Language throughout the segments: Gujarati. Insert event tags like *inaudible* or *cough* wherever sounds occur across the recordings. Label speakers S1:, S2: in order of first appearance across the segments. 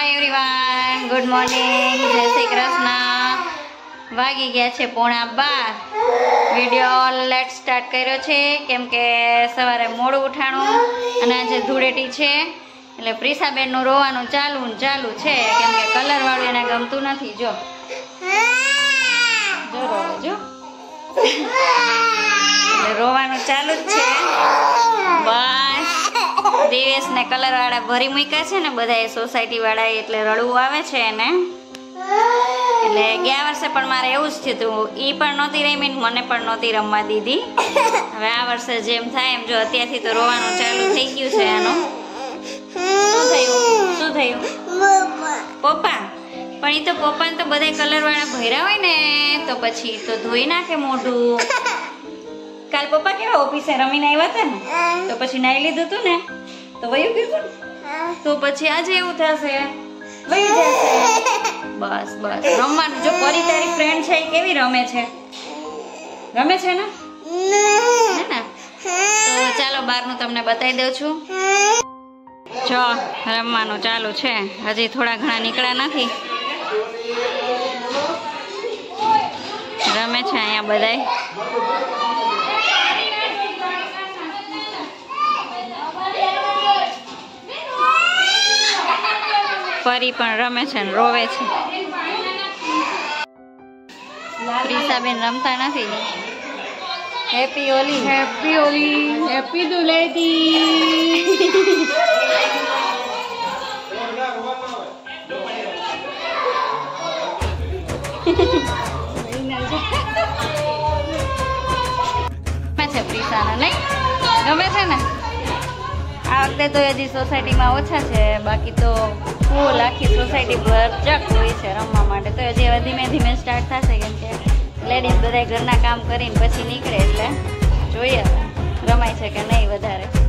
S1: હાય એવરીવન ગુડ મોર્નિંગ જય શ્રી કૃષ્ણ. વાગી ગયા છે પોણા બાર. વીડિયો લેટ સ્ટાર્ટ કર્યો છે. કેમ કે સવારે મોડું ઉઠાણું અને આજે ધૂળેટી છે. એટલે પ્રિસાબેનનું રોવાનું ચાલુ ને ચાલુ છે. કેમ કે કલરવાળું એને ગમતું નથી. જો. જો જો. રોવાનું ચાલુ જ છે. બસ. દિવેશને કલર વાળા ભરી મૂક્યા છે ને બધા સોસાયટી વાળા એટલે રડવું આવે છે એને. એટલે ગયા વર્ષે પણ મારે એવું જ થયું ઈ પણ નહોતી રમી મને પણ નહોતી રમવા દીધી. હવે આ વર્ષે જેમ થાય એમ જો અત્યારથી તો રોવાનું ચાલુ થઈ ગયું છે એનું. શું થયું? શું થયું? પપ્પા? પણ એ તો પપ્પાને તો બધા કલર વાળા ભર્યા હોય ને, તો પછી તો ધોઈ નાખે મોઢું. કાલ પપ્પા કેવા ઓફિસે રમીને આવ્યા હતા ને, તો પછી નાઈ લીધું હતું ને. તો વયું ગયું તો પછી આજે એવું થશે? વયું જશે. બસ બસ. રમવાનું. જો પરી તારી ફ્રેન્ડ છે એ કેવી રમે છે? રમે છે ને? ને. તો ચાલો બહારનું તમને બતાવી દઉં છું. જો રમવાનું ચાલુ છે. હજી થોડા ઘણા નીકળ્યા નથી. રમે છે અહીંયા બધાય. પરી પણ રમે છે ને રોવે છે. પ્રિસાબેન રમતા નથી. હેપી ઓલી
S2: હેપી હોલી હેપી
S1: ગમે છે પ્રિસાને નહીં? ગમે છે ને? આ વખતે તો હજી સોસાયટીમાં ઓછા છે બાકી તો ફૂલ આખી સોસાયટી ભરચક હોય છે રમવા માટે. તો હજી હવે ધીમે ધીમે સ્ટાર્ટ થશે કેમ કે લેડીઝ બધા ઘરના કામ કરીને પછી નીકળે એટલે જોઈએ રમાય છે કે નહીં વધારે.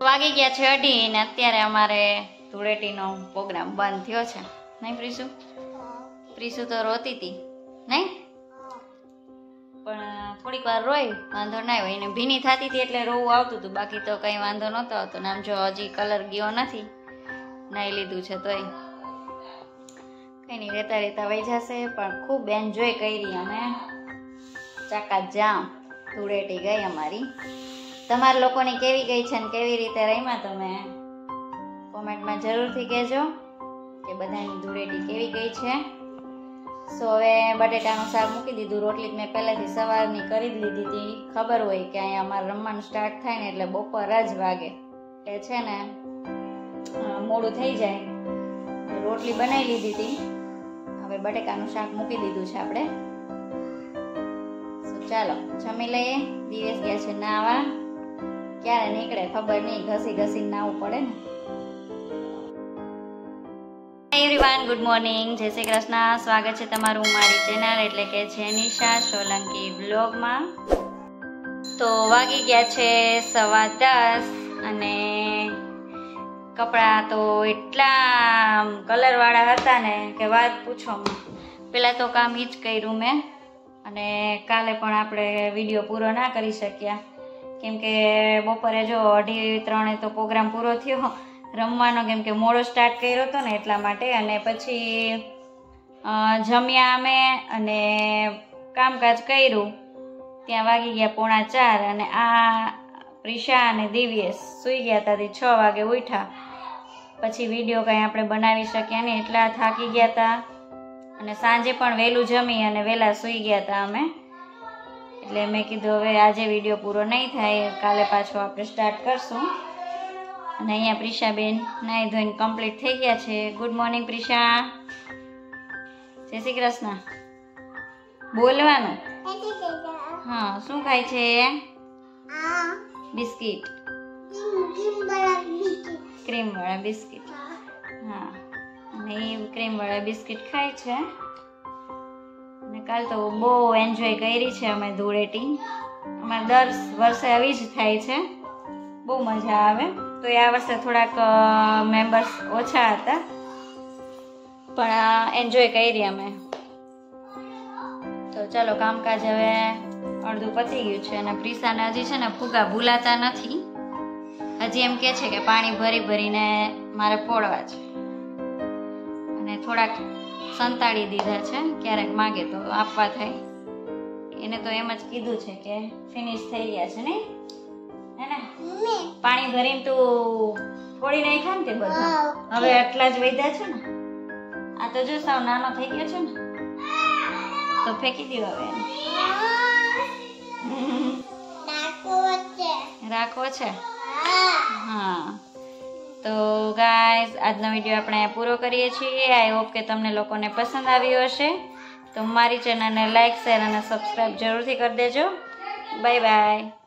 S1: વાગી ગયા છે અઢી ને અત્યારે અમારે ધૂળેટીનો પ્રોગ્રામ બંધ થયો છે. નહીં પ્રીસુ? પ્રીસુ તો રોતી હતી નહીં? પણ થોડીક વાર રોઈ વાંધો ના આવ્યો. એને ભીની થતી હતી એટલે રોવું આવતું હતું. બાકી તો કંઈ વાંધો નહોતો આવતો. નામ જો હજી કલર ગયો નથી. નાઈ લીધું છે તોય. કંઈ નહીં રહેતા રહેતા વહી જશે. પણ ખૂબ એન્જોય કરી અમે. ચાકા જામ. ધૂળેટી ગઈ અમારી. તમારા લોકોની કેવી ગઈ છે ને કેવી રીતે રહીમાં તમે? કોમેન્ટમાં જરૂરથી કહેજો કે બધાની ધૂળેટી કેવી ગઈ છે. સો હવે બટેટાનું શાક મૂકી દીધું. રોટલી મેં પહેલાંથી સવારની કરી જ લીધી હતી. ખબર હોય કે અહીંયા અમારે રમવાનું સ્ટાર્ટ થાય ને એટલે બપોર જ વાગે. એ છે ને મોડું થઈ જાય. રોટલી બનાવી લીધી હતી. હવે બટેકાનું શાક મૂકી દીધું છે આપણે. ચાલો, જમી લઈએ. દિવસ ગયા છે નાવા. ક્યારે નીકળે ખબર નહીં, ઘસી ઘસી નાવું પડે ને. એવરીવન ગુડ મોર્નિંગ જય શ્રી કૃષ્ણ. સ્વાગત છે તમારું મારી ચેનલ એટલે કે છે નિશા સોલંકી બ્લોગમાં તો વાગી ગયા છે સવા દસ અને કપડાં તો એટલા કલરવાળા હતા ને કે વાત પૂછો. પહેલાં તો કામ એ જ કર્યું મેં અને કાલે પણ આપણે વીડિયો પૂરો ના કરી શક્યા. કેમ કે બપોરે જો અઢી ત્રણે તો પ્રોગ્રામ પૂરો થયો. રમવાનો કેમ કે મોડો સ્ટાર્ટ કર્યો હતો ને એટલા માટે. અને પછી જમ્યા અમે અને કામકાજ કર્યું. ત્યાં વાગી ગયા પોણા ચાર અને આ પ્રિશા અને દિવ્યેશ સૂઈ ગયા હતા છ વાગે ઉઠ્યા. પછી વીડિયો કાંઈ આપણે બનાવી શક્યા નહીં. એટલા થાકી ગયા હતા અને સાંજે પણ વહેલું જમી અને વહેલા સૂઈ ગયા હતા અમે. એટલે મેં કીધું હવે આજે વીડિયો પૂરો નહીં થાય કાલે પાછો આપણે સ્ટાર્ટ કરશું. અને અહીંયા પ્રિશાબેન નાહી ધોઈને કમ્પ્લીટ થઈ ગયા છે. Good morning Prisha. જય શ્રી કૃષ્ણ. બોલવાનું? હા શું ખાય છે? બિસ્કિટ. ક્રીમ વાળા બિસ્કિટ. હા અને એ ક્રીમ વાળા બિસ્કિટ ખાય છે. કાલ તો બહુ એન્જોય કરી છે અમે ધૂળેટી. અમારે દર વર્ષે આવી જ થાય છે. બહુ મજા આવે. તો એ આ વર્ષે થોડાક મેમ્બર્સ ઓછા હતા. પણ એન્જોય કરી અમે. તો ચાલો, કામકાજ હવે અડધું પતી ગયું છે અને પ્રિસાને હજી છે ને ફૂગા ભૂલાતા નથી. હજી એમ કે છે કે પાણી ભરી ભરીને મારે પોળવા છે. અને થોડાક સંતાડી દીધા છે ક્યારેક માગે તો આપવા થાય. એને તો એમ જ કીધું છે કે ફિનિશ થઈ ગયા છે ને? હે ને? પાણી ભરીને તું ફોડી નાખ્યા ને તે બધા? હવે આટલા જ વૈધા છે ને? આ તો જો સાવ નાનો થઈ ગયો છે ને? તો ફેંકી દો હવે. *laughs* રાખવો છે. હા. તો ગાઈઝ આજનો વીડિયો આપણે પૂરો કરીએ છીએ. આઈ હોપ કે તમને લોકોને પસંદ આવ્યો હશે. તો મારી ચેનલને લાઈક શેર અને સબસ્ક્રાઈબ જરૂરથી કરી દેજો. Bye bye